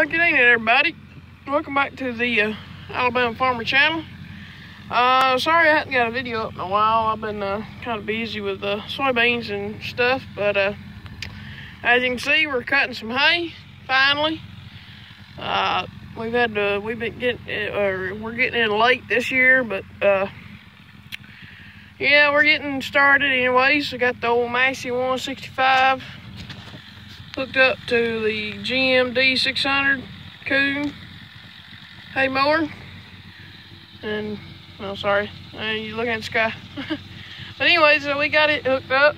Uh, good evening, everybody. Welcome back to the uh, Alabama Farmer Channel. Uh, sorry I haven't got a video up in a while. I've been uh, kind of busy with uh, soybeans and stuff, but uh, as you can see, we're cutting some hay finally. Uh, we've had to, we've been getting, or we're getting in late this year, but yeah, we're getting started anyways. I got the old Massey 165 hooked up to the GMD 600 Kuhn hay mower. And, well, sorry, uh, you looking at the sky. but anyways, so we got it hooked up.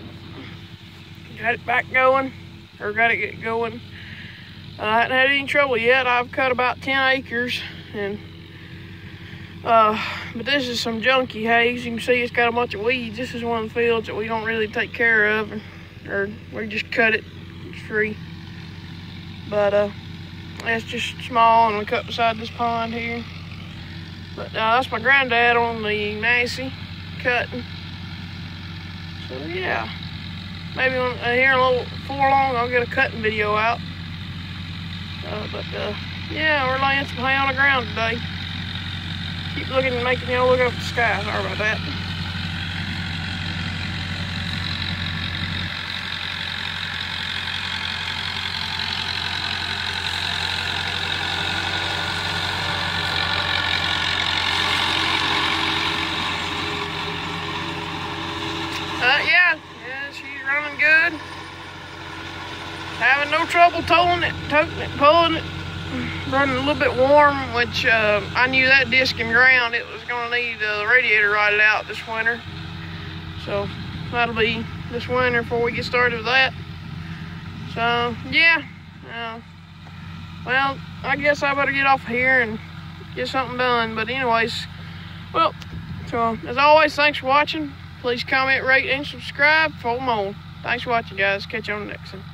Got it back going, or got it get going. Uh, I haven't had any trouble yet. I've cut about 10 acres and uh, but this is some junky hay. As you can see, it's got a bunch of weeds. This is one of the fields that we don't really take care of, or we just cut it free. But uh, it's just small and we cut beside this pond here. But uh, that's my granddad on the Massey cutting. So yeah, maybe when, uh, here in a little before long I'll get a cutting video out. Uh, but uh, yeah, we're laying some hay on the ground today. Keep looking and making y'all look up the sky. Sorry about that. Uh, yeah, yeah, running good. Having no trouble towing it, toting it, pulling it. Running a little bit warm, which uh, I knew that disc and ground, it was gonna need the radiator rodded out this winter. So that'll be this winter before we get started with that. So yeah, uh, well, I guess I better get off here and get something done. But anyways, well, so as always, thanks for watching. Please comment, rate, and subscribe for more. Thanks for watching, guys. Catch you on the next one.